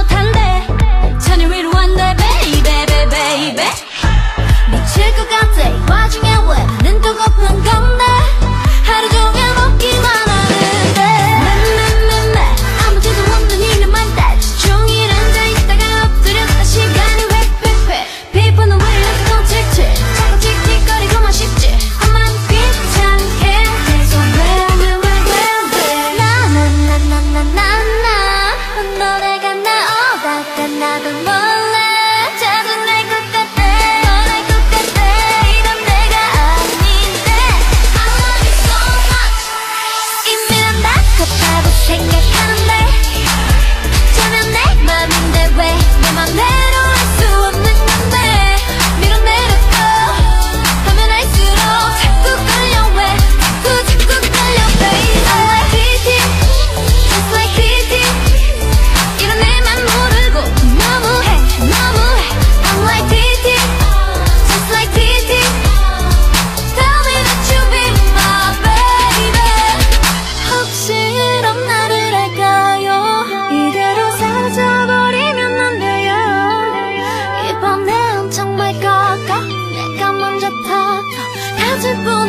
못한대 생각하는데 되면 내 맘인데 왜 to